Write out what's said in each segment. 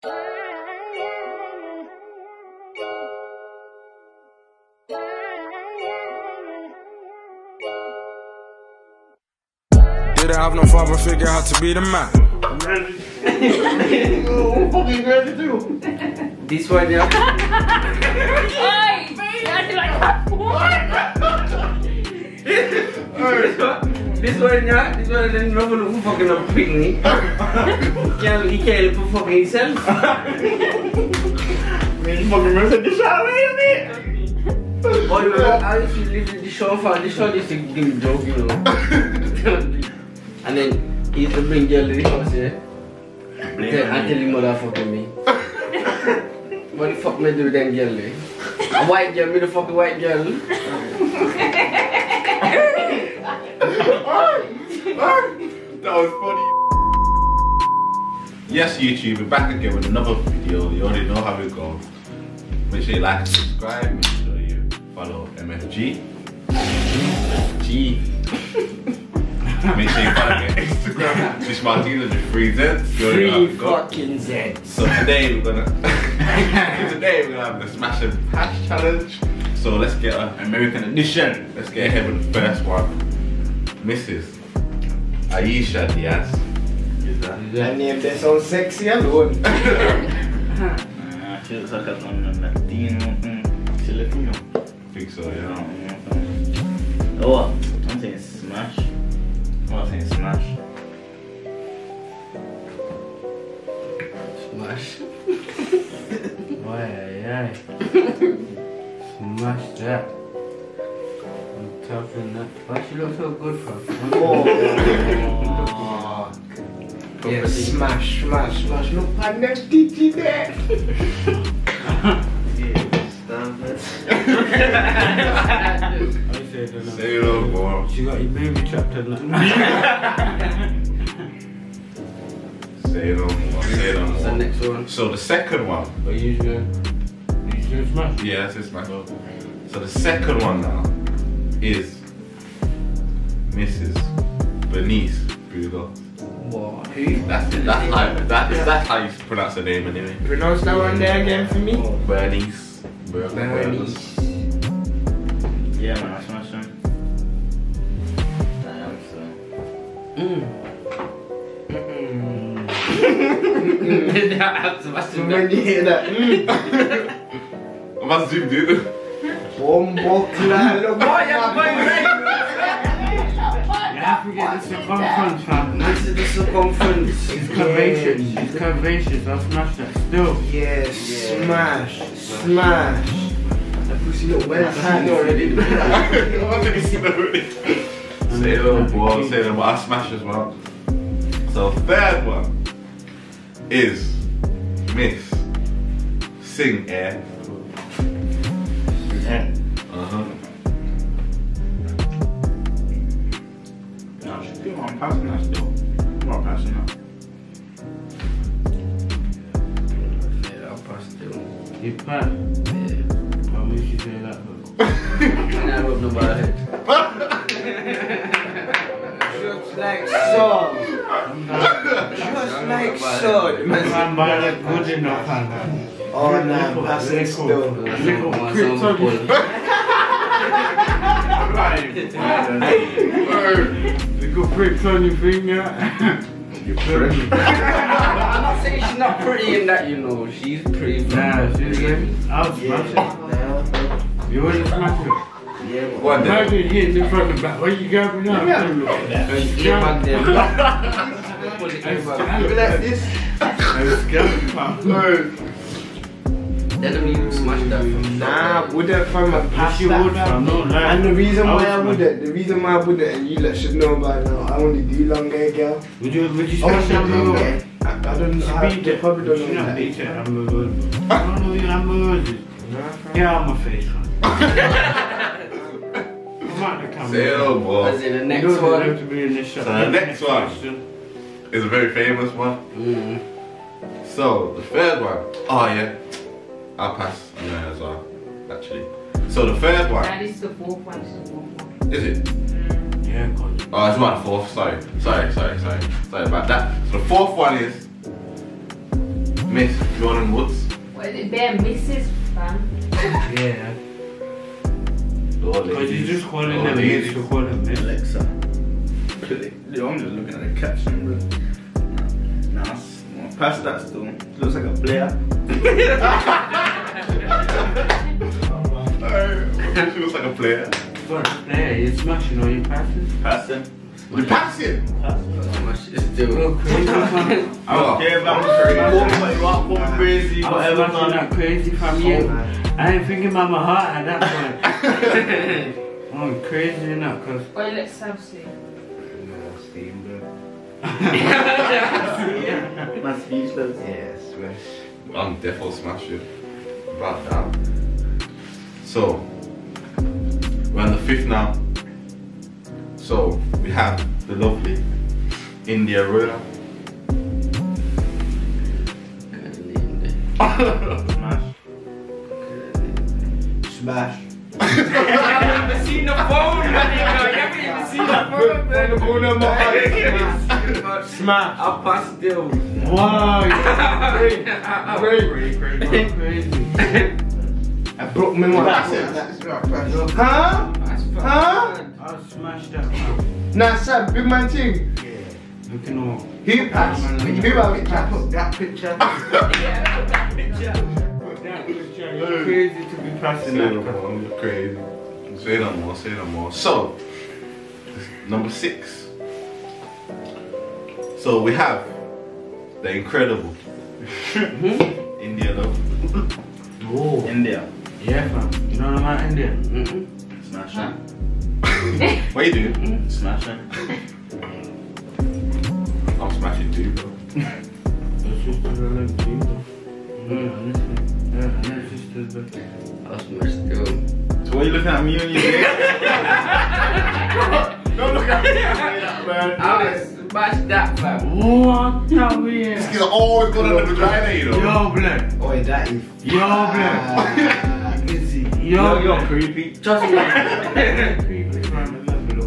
Didn't have no father figure how to be the man. What you ready do? This one, yeah. Oi! That's like what? This one, yeah. This one, then no one who fucking up picnic. Can't, he can't look for fucking himself. Man, fucking mess the shower, it? Oh, you know, I used to live in the show for the show used to give me joke, you know. and then he used to bring girl to the house, yeah. Tell, and tell him motherfucking me. what the fuck me do with them girl, eh? A white girl, me the fucking white girl. That was funny. Yes, YouTube, we're back again with another video. You already know how it goes. Make sure you like and subscribe. Make sure you follow MFG. G. Make sure you follow me on Instagram. Dish Martinez with three Zs. You already know how Free it goes. fucking Z. So today we're gonna today we're gonna have the smash and pass challenge. So let's get a American edition. let's get ahead with the first one. Mrs. Aisha Diaz. Is that? That name that sounds sexy alone. Ah, she looks like a Latino. Mm. She Latino. think so, Oh, yeah. oh, I'm saying smash. Oh, I'm saying smash. Smash. Why, aye, Smash that. I'm talking that. Why she look so good for? Oh. Yeah, smash, smash, smash. Look at that titty there. I said that. Say it no more. She got your baby trapped in that. Say it no more. Say it no What's the next one? So the second one, But usually, usually smash. yeah, this is my. So the second one now is Mrs. Bernice Burgos. What? Who? That's that's how that, that's how you pronounce the name anyway. Pronounce that one there again for me. Bernice. Bur- Bernice. Yeah, man, I smash him. Damn, so. Mm. When you hear that, mm. Bombo claro. You have to get the circumference, fam. This is the circumference. It's curvaceous. It's curvaceous. I'll smash that still. Yes, smash, smash. That pussy look well tight already. Say no more. Say no more. I smash as well. So third one is Miss Sing Air. Yeah. Uh huh. No, she keep on passing that still. Keep on passing that. Yeah, I'll pass it. You pat. Yeah. I wish you say that. But And I rub nobody head. Just like so. Just like so. I'm by that good enough, fam. Oh, nah, passing still. Little Want crits some on Little crits on your finger. You pretty. I'm not saying she's not pretty in that, you know. She's pretty. Nah, she's good. I'll smash it. You want to smash it? Yeah, but What then? Imagine hitting the front and back. What you got me now? Look at that. yeah, back then. Pull it I in scared. Like this. I scared, fam. Then them even smash that Nah, wouldn't from a Yes, past you would, that. No lie. And the reason why I would wouldn't, the reason why I wouldn't, and you lot should know by now, I only do long hair, girl. Would you, would you I smash do that long move? hair. I, I don't know. I, they probably don't She know not beat it. I'm a good. I don't know you. I'm a good. Nah, fam. Get out my face, man. Come out the it no more. The You next don't have one. to be in this shot. So the next one. question. It's a very famous one. Mm. So the third one. Oh yeah. I'll pass on that as well. Actually. So the third one. That is the fourth one. It's the fourth one. Is it? Yeah, God. Oh, it's one fourth. Sorry, sorry, sorry, sorry, sorry about that. So the fourth one is Miss Jordyn Woods. What is it? Bare misses, fam. Yeah. The old Because you ladies. just calling The old them ladies. names to call them. Alexa. Yo, I'm just looking at the caption, bro. Nah, s- well, past that still. Looks like a player. She looks like a player. But yeah, you're smashing all your passes. Passing. You passing? Smash is still. Bro, crazy. I don't care about crazy. What you want, what crazy, I was whatever, smashing man. that crazy from you. I ain't thinking about my heart at that point. I'm crazy enough because Or let's have see. My speechless. Yeah, smash. I'm defo smashing. About that. So, we're on the fifth now. So, we have the lovely India Ruler. Smash. Smash. Haven't seen the phone, man. You haven't even seen the phone, man. Smash. I'll pass still. wow, you're crazy, crazy. I broke my one. That's it. Huh? Huh? I'll smash that. Nah, sir, big man thing. Looking all. He passed. He have it passed. that picture. That picture. You're crazy to be passing that. More, you're crazy. Say no more, say no more. So, number six. So we have the incredible mm-hmm. India Love. Oh. India. Yeah, fam. You know what I'm India? Smashing. What you doing? smash that. I'm smashing too, bro. Your sisters are like you. Mm. Yeah, honestly. Yeah, and your sisters, but. I'll smash still. So what are you looking at me when you say Don't look at me like that, man. I'll smash that, fam. What the weird? This kid's always got on the vagina, you know. Yo, black. Oh, that is. Yo, black. Ah, easy. Yo, Yo, you're black. creepy. Trust me.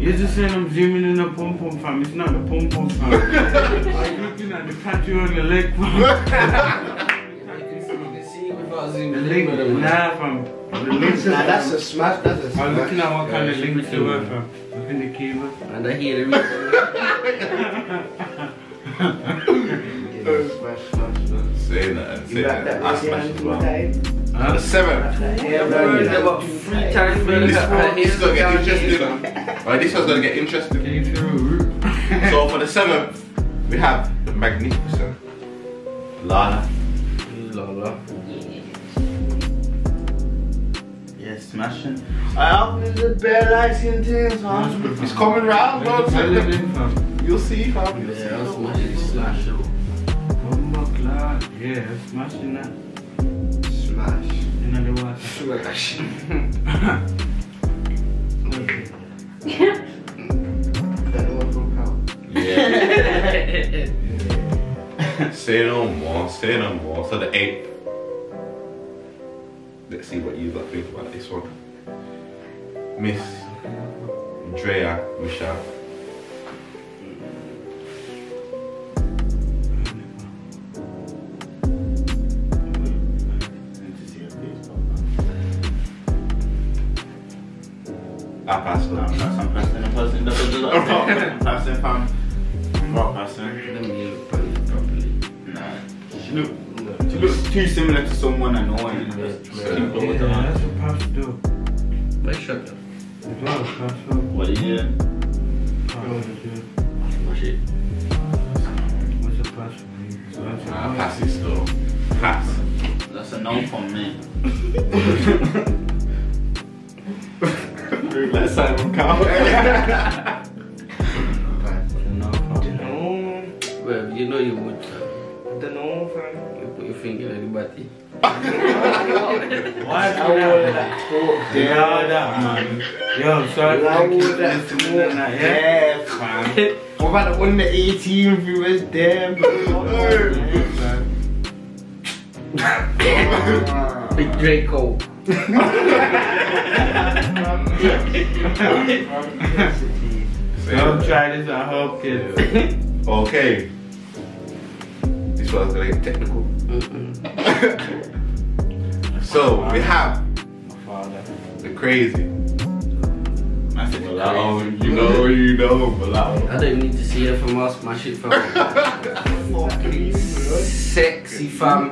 You're just saying I'm zooming in the pom pom fam. It's not the pom pom fam. I'm looking at the tattoo on the leg fam. You can see without The zooming link, in, brother. nah fam. The links Nah, that's a smash. That's a smash. I'm looking at what kind of Yeah, links she there were fam. Look in the keyboard. And I hear the smash, smash, smash. Saying that and You saying that. that? I smash as well. That And the seventh. Yeah, Bro, man. about three times, brother. This, Right this is gonna get interesting. Alright, this one's gonna get interesting. Can you feel a root? So for the seventh, we have the magnificent Lana. Lola. Smashing. I have the bare lights in things, man. It's coming round, bro. Tell it in fam. You'll see, fam. You'll see. Yeah, I'll smash it. Slash it. Bumbo clock. Yeah, smashing that. Smash. In the water. Smash. That one from Cal. Yeah. say no more, say no more. So the eighth. Let's see what you lot think about this one. Miss Drea Michelle. I passed No, I'm passing. I'm passing. That's what I'm passing, fam. Rock passing. Let me look properly. Nah. She look, she looks too similar to someone I know and just keep going with Yeah, her. that's what Paps do. But shut up. Well, Paps do. What are you doing? Paps do. Smash it. What's a pass for me? So that's Nah, pass it still. Pass. That's a no from me. Let Simon count. no problem. Well, you know you would. Don't know, fam. You put your finger in the body. man. Yo, sorry I for keep want that listening quote. and that, yeah? Yeah. What about the under 18 viewers there? Big Draco. Don't try this at home, kids. Okay. This one's gonna get technical. Mm-mm. so we have My father. the crazy. Massive Mulatto, you know, you know, mulatto. I don't need to see her from us, my shit fam. Sexy fam.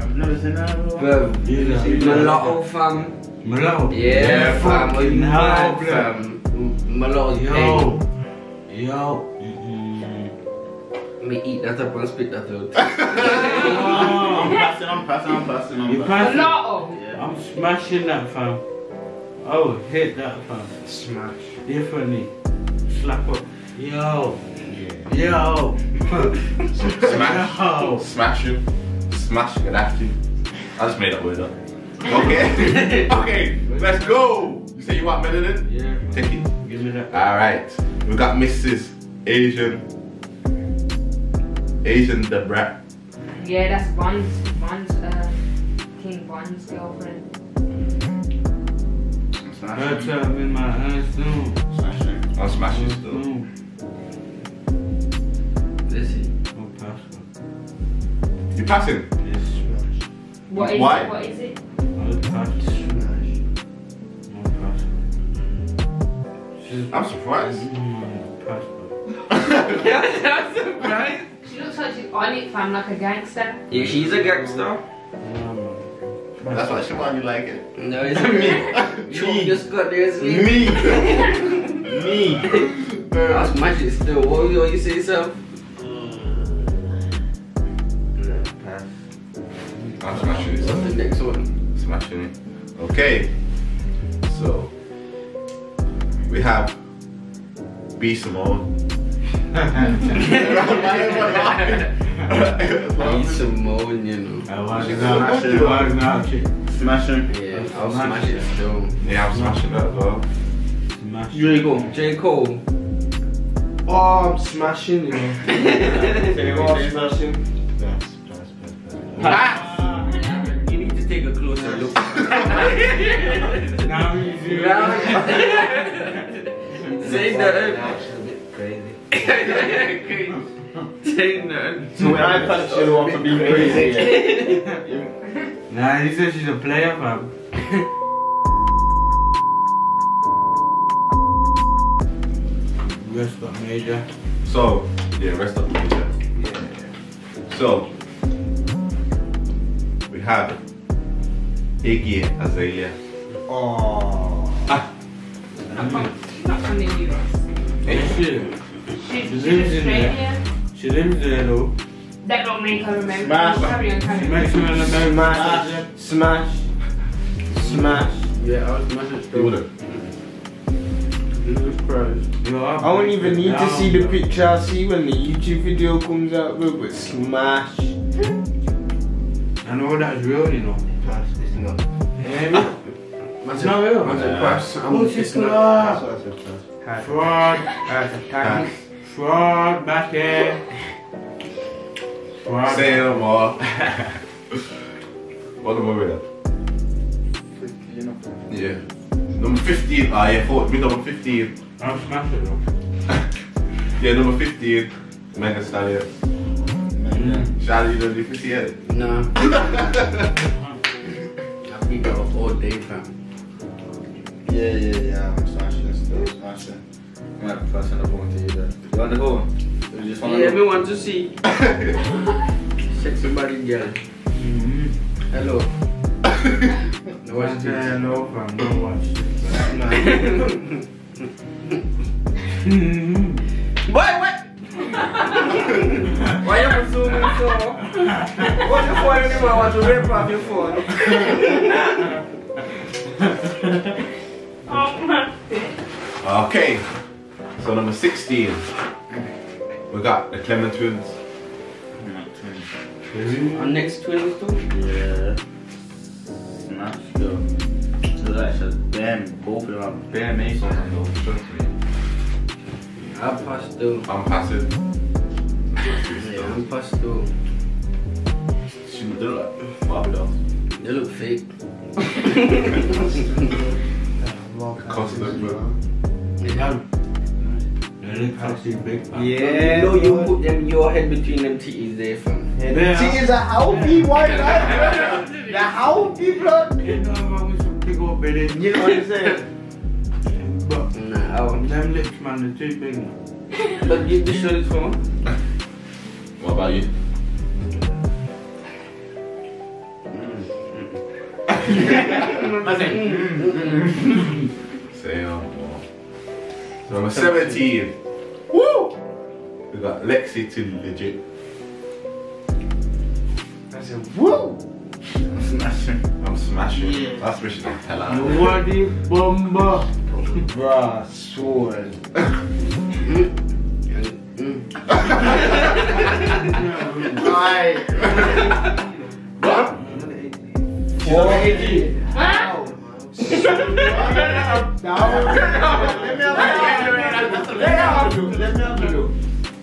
I've never seen that. before. Bruv, mulatto fam. Mulatto. Yeah, Yeah, fam. What you fucking hell, mad fam? M- Yo. pain. Yo. Me eat that up and spit that out. I'm passing, I'm passing, I'm passing, I'm You passing. pass it. Yeah. I'm smashing that fam. Oh, hit that fam. Smash. Differently. Slap up. Yo. Yo. Smash. Yo. Smash you. Smash Gaddafi. I just made that word up. Okay. okay, let's go. You say you want melanin? Yeah. Take it. Give me that. Alright. We got Mrs. Asian. Asian the brat. Yeah, that's Von's, Von's, uh, King Von's girlfriend. Her Smashing. time in my hands soon. Smashing. I'm smashing still. Soon. Listen. No password. You passing? Yes. What is Why? it? What is it? No password. Smash. No password. I'm surprised. Mm, password. I'm surprised. She looks like she's on it, fam, like a gangster. Yeah, she's a gangster. Oh yeah. That's why she want you like it. No, it's me. Trump just got there, isn't he? Me. Me. I'll smash it still. What you, what you say, Sam? pass. I'm smashing it. What's the next one? Smashing it. Okay. So we have B Simone. Need some more, you know. I was. I was not. Smashing. Yeah, I'll smash it still. Yeah, I'm smashing that as well. Smash. You ain't go. J. Cole. Oh, I'm smashing, you know. Oh, I'm you smashing. Pass, pass, pass. You need to take a closer look. Now you see. Say that. That's a bit crazy. Say that. So when I punch you off for being crazy, Nah, he said she's a player, fam. Rest up, major. So yeah, rest up major. So we have Iggy Azalea. Oh. She's not from the US. Shit. She's, She she's lives in there. She lives there though. That don't make her American. Smash. Carry on, She carry on. makes me an American. Smash. Smash. Smash. Yeah, I'll smash it You still. would've. Jesus Christ. Yo, I don't even need to see the picture. I'll see when the YouTube video comes out, bro. But smash. I know that's real, you know. Pass. It's not. Yeah, it's not real. Man's a pass. I'm What's it's it not. called? Pass. Fraud. Pass. Pass. Fraud back here. Fraud. Say no more. what number we at? You know. Yeah. Number 15. Ah, yeah, four, me number 15. I'll smash it though. Yeah, number 15. Mega Stallion. Mm. Charlie, you don't need to see it. Nah. I beat that up all day, fam. Yeah, yeah, yeah. I'm smashing still. Smashing. I'm gonna have to pass another one to you then. You want to go? You just want Yeah, to me want to see sexy body girl. Mm-hmm. Hello. No, Watch watch that, this. no, fam. Don't watch it. Mhm. Why, what? Why you assuming so? What you phone him? I want to rip off your phone. Okay. So number 16. We got the Clermont twins. Our next twins too? Yeah. Smash still. So that's a damn, both of them are bare mason. Trust me. I'll pass too. I'm passing. Yeah, I'm pass too. She they look like Barbados. They look fake. Custom, bro. Yeah. They look actually big, fam. Yeah. know you put them your head between them titties there, fam. Yeah. She is a healthy white line, bro. The healthy blood. You know, man, we should pick up better. You know what I'm saying? But Nah, them lips, man, they're too big. man. But give the shorty for me. What about you? Mm. Say um, no more. So number 17. Woo! We got Lexi to legit. I said, woo. I'm smashing. I'm smashing. That's smashing the hell out of it. Nobody bomba. Bruh, sword. Alright. Four eighty. Huh?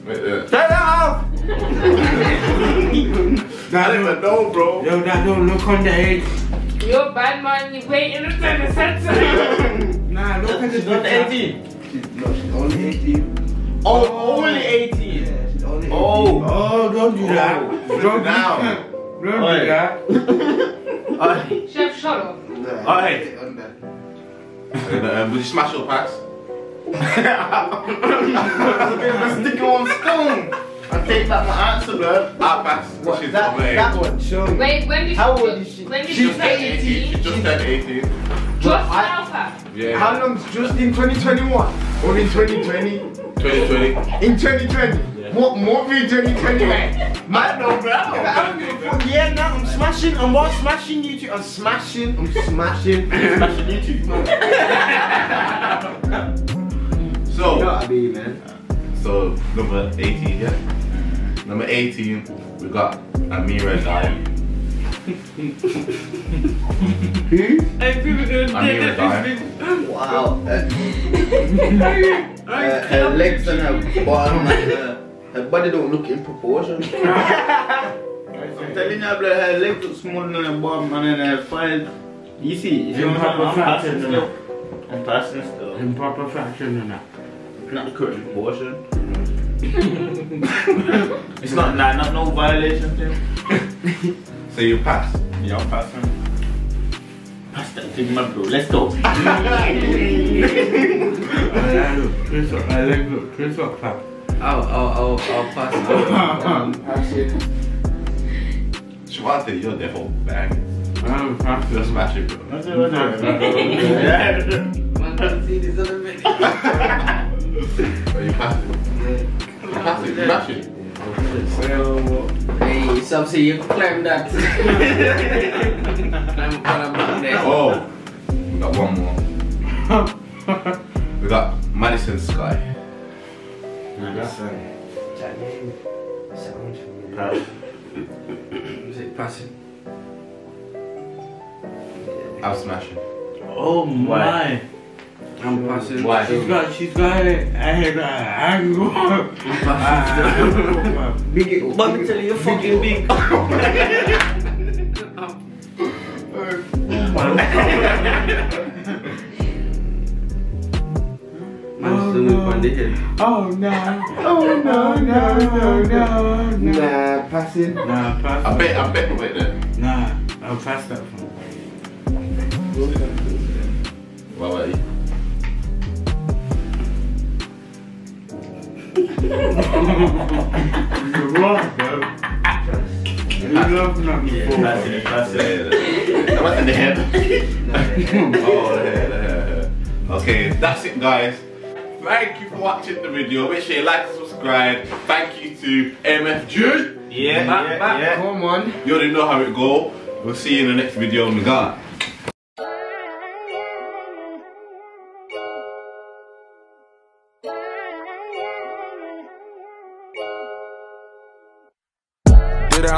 Wait, uh, That I didn't even know, bro. yo, that don't look underage. You're bad man, you wait in the center. Nah, look at the She's not picture. 18. No, she's only 18. Oh, only 18. Yeah, she's only 18. Oh. Oh, don't do that. Oh, don't now. do that. Don't Oi. do that. Alright. Chef, shut up. Alright. And, um, would you smash your pass? Stick on stone. I take back my answer, bro. Ah, pass. What, She's that, over age. that one, show me. Wait, when did How you old is she? When did She you just turned 18. She just turned 18. Just I- now. Yeah. How long's just in 2021? Or in 2020? 2020. In 2020? What month in 2020? Man, no, bro. I don't give a fuck. Yeah, now I'm smashing. I'm what? Smashing YouTube. I'm smashing. I'm smashing. smashing YouTube. So, You know I mean, man. so number 18, yeah? Number 18, we got Amira Dye. Hey, Amira Dye. Wow. Uh, uh, her legs and her bottom and her, her body don't look in proportion. I'm telling you, blood, her legs look smaller than her bottom and then her thighs. You see, you In know, proper I'm fashion, passing still. I'm passing still. In proper fashion and that. Not the correct proportion. it's not, nah, not no violation thing. So you pass. Yeah, I'm passing. Pass that thing, my bro. Let's go. I look, twist I like look, twist up, pap. I'll, I'll, I'll, I'll pass. I'll, That's it. Shwante, you're devil bag. I'm Just faster. smash it, bro. What's it, what's it? Yeah. Man, can see this other video. Oh, you pass it. You pass it, smash it. Hey, some say you climb that. climb up back there. Oh, we got one more. We got Madison Sky. Madison. Is it passing? I'm smashing. Oh my. I'm passing. Why? She's got, she's got a head angle. I'm passing. Big it. But me tell you, you're fucking big. Man, still look on the head. Oh no. Oh no, no, no, no, no. Nah, passing. Nah, pass. I bet, I bet, wait there. Nah, I'll pass that one. What about you? You're wrong, bro. You love not before. Passing it, passing it. I went in the head. oh, the head, the head. Okay, that's it, guys. Thank you for watching the video. Make sure you like and subscribe. Thank you to MF Jude. Yeah, Back, yeah, back. yeah. Come on. You already know how it go. We'll see you in the next video. My God. Didn't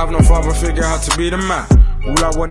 have no father figure out to be the man. All I want